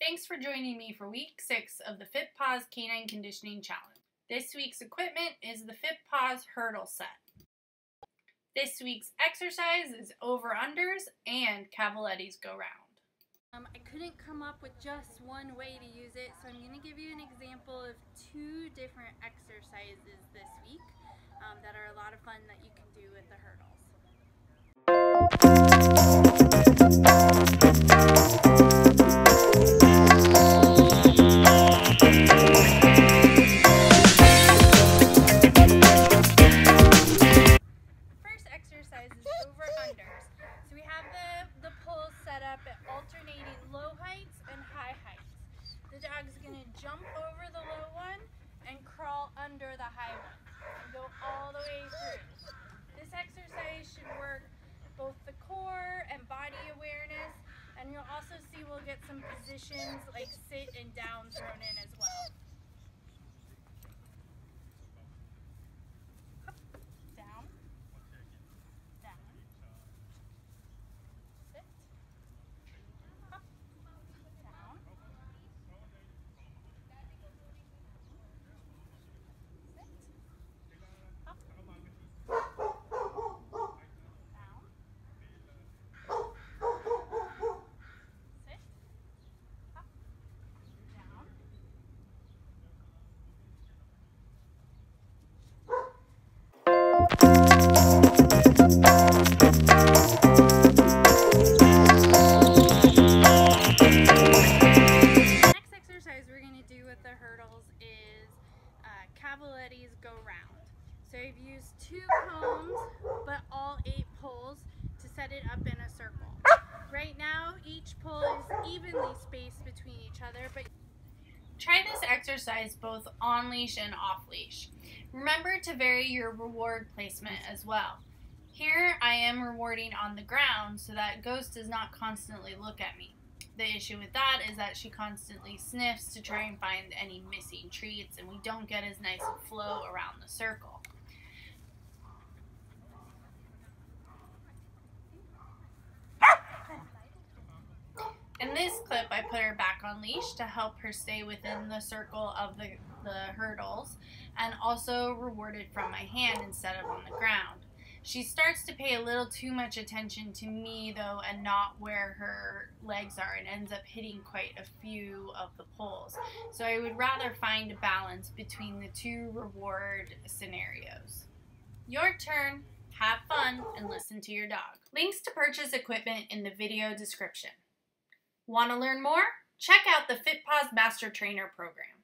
Thanks for joining me for week six of the Fit Paws Canine Conditioning Challenge. This week's equipment is the Fit Paws Hurdle Set. This week's exercise is over-unders and Cavaletti's Go Round. Um, I couldn't come up with just one way to use it, so I'm going to give you an example of two different exercises this week um, that are a lot of fun that you can do with the hurdles. Jump over the low one and crawl under the high one and go all the way through. This exercise should work both the core and body awareness and you'll also see we'll get some positions like sit and down thrown in as well. Uh, Cavaletti's go round. So I've used two combs, but all eight poles to set it up in a circle. Right now, each pole is evenly spaced between each other, but Try this exercise both on leash and off leash. Remember to vary your reward placement as well. Here I am rewarding on the ground so that Ghost does not constantly look at me. The issue with that is that she constantly sniffs to try and find any missing treats, and we don't get as nice a flow around the circle. In this clip, I put her back on leash to help her stay within the circle of the, the hurdles and also rewarded from my hand instead of on the ground. She starts to pay a little too much attention to me, though, and not where her legs are, and ends up hitting quite a few of the poles. So I would rather find a balance between the two reward scenarios. Your turn. Have fun and listen to your dog. Links to purchase equipment in the video description. Want to learn more? Check out the FitPaws Master Trainer program.